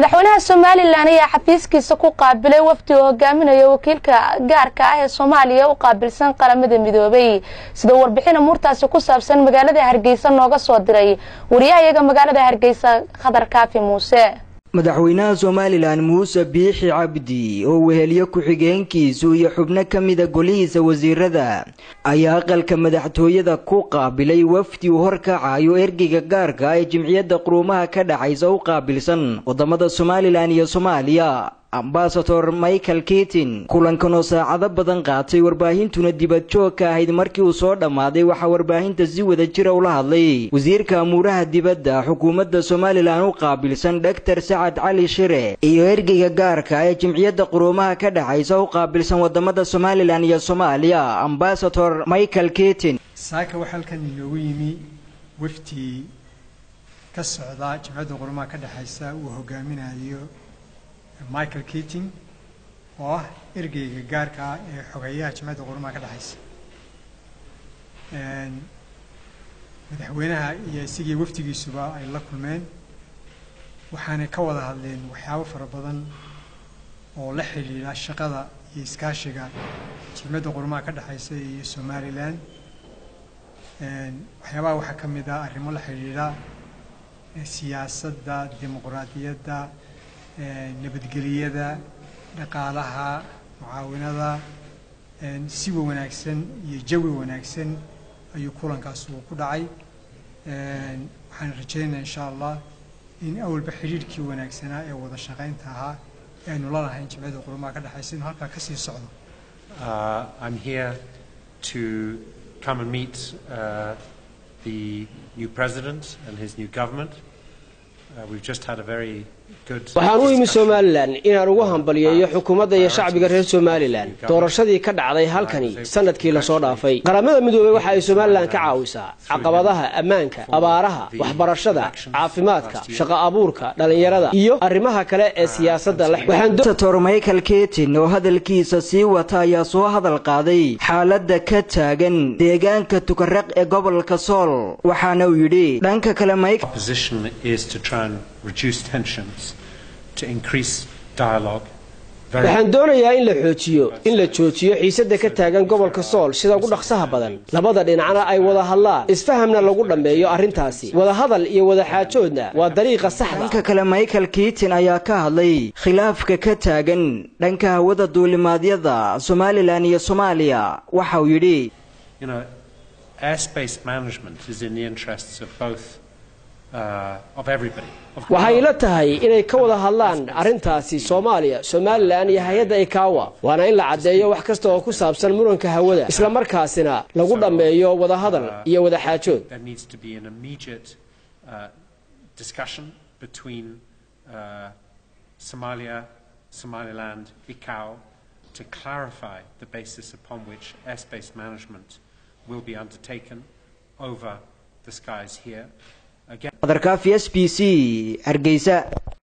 madaxweynaha somalilan ayaa xafiiskiisa ku qaabilay wafdi oo hogaaminaya wakiilka gaarka ah ee soomaaliya u qaabilsan qaramada midoobay. Sida warbixin amuurtaasi ku saabsan magaalada hargeysa nooga soo diray wariyahayaga magaalada hargeysa khadar kaafi muuse madaxweynaha somalilan muuse biixi cabdi oo weheliyo ku-xigeenkiisu iyo xubno ka mida golihiisa wasiirada ayaa aqalka madaxtooyada ku qaabilay wafdi uu horkacayo ergeyga gaarka ee jimciyadda quruumaha ka dhaxaysa u qaabilsan waddamada somalilan iyo soomaaliya ambasador michael kitin kulankan oo saacado badan qaatay warbaahintuna dibad joog ka ahayd markii uu soo dhammaaday waxaa warbaahinta si wada jira ula hadlay. Wasiirka amuuraha dibadda xukuumadda somalilan u qaabilsan dhaktar sacad cali shire iyo ergeyga gaarka ee jimciyadda quruumaha ka dhexaysa u qaabilsan waddamada somalilan iyo soomaaliya. Ambasador michael kitin saaka waxaa halkan inoogu yimi wafdi ka socda jimciyadda quruumaha ka dhexaysa uu hogaaminayo michael keating oo ah ergeyga gaarka ah ee xogeeyaha jimciyadda qurumaha ka dhexaysa madaxweynaha iyo isigii wafdigiisuba ay la kulmeen waxaanay ka wada hadleen waxyaabo fara badan oo la xidhiidha shaqada iyo iskaashiga jimciyadda qurumaha ka dhexaysa iyo somalilan waxyaabaha waxaa ka mid ah arrimo la xidhiidha siyaasadda dimuqraadiyadda nabadgeliyada dhaqaalaha mucaawinada siwa wanaagsan iyo jawi wanaagsan ayuu kulankaas uu ku dhacay waxaan rajaynayaa insha allah in awalba xidhiirhkii wanaagsanaa ee wada shaqaynta ahaa aynu la lahayn jimciyadda qurumaha ka dhexaysa inuu halkaa ka sii socdo I'm here to come and meet uh, the new president and his new government. Uh, we've just had a very waxaan u imi somalilan inaan ugu hambaliyeeyo xukuumadda iyo shacbiga reer somalilan doorashadii ka dhacday halkani sannadkii la soo dhaafay. qaramada midoobey waxa ay somalilan ka caawisaa caqabadaha ammaanka abaaraha waxbarashada caafimaadka shaqo abuurka dhallinyarada iyo arrimaha kale ee siyaasadda sator michael ketin oo hadalkiisa sii wata ayaa soo hadal qaaday xaaladda ka taagan deegaanka tukaraq ee gobolka sool waxaana uu yidhi. Dhanka kale waxaan doonayaa in la xoojiyo in la joojiyo xiisadda ka taagan gobolka sool sida ugu dhaqsaha badan. Labada dhinacna ay wada hadlaan. Isfahamna lagu dhammeeyo arrintaasi. Wadahadal iyo wadaxaajoodna waa dariiqa saxda. Dhanka kale michael kitin ayaa ka hadlay khilaafka ka taagan dhanka hawada duulimaadyada somalilan iyo soomaaliya. Waxa uu yidhi waxay ila tahay inay ka wada hadlaan arrintaasi soomaaliya somalilan iyo hay'adda ikawa waana in la caddeeyo wax kasta oo ku saabsan muranka hawada isla markaasina lagu dhammeeyo wadahadal iyo wadaxaajood to b c hargeysa